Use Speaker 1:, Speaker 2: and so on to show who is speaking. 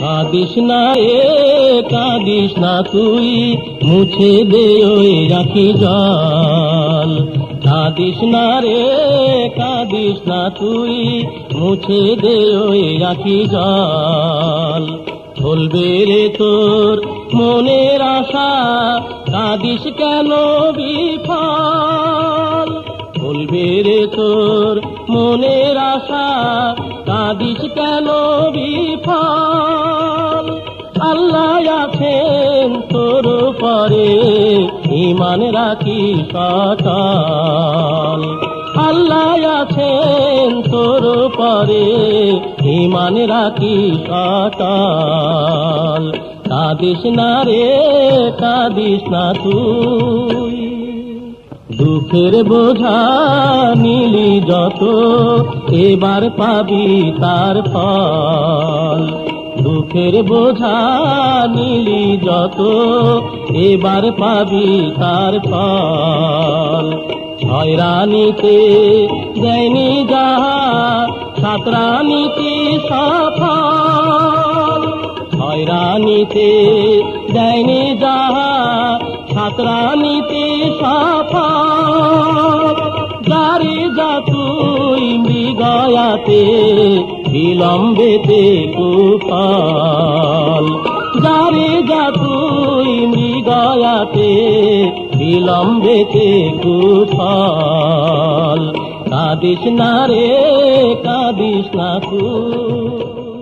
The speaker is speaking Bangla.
Speaker 1: কাঁদিস না এ, কাঁদিস না তুই, মুছে দে ওই রাখি জল। কাঁদিস না রে, কাঁদিস না তুই, মুছে দে ওই রাখি জল। বলবে রে তোর মনের আশা, কাঁদিস কেন বিফল? বলবে রে তোর মনের আশা, কাঁদিস কেন বিফল? আল্লাহ আছেন তোর পরে ইমান রাখি সকাল আল্লাহ আছেন তোর পরে ইমান রাখি সকাল কাঁদিস না রে, কাঁদিস না তুই। দুঃখের বোঝা নিলি যত, এবার পাবি তার ফল। দুঃখের বোঝা নিলি যত, এবার পাবি তার ফল। হয়রানিতে দেয়নি যাহা, সাতরানিতে সফল। হয়রানিতে দেয়নি যাহা ছাত্রানিতে সফল। মৃগয়াতে বিলম্বেতে কুফল যারে যা তুই মৃগয়াতে, বিলম্বেতে কুফল কাঁদিস না রে, কাঁদিস না তুই।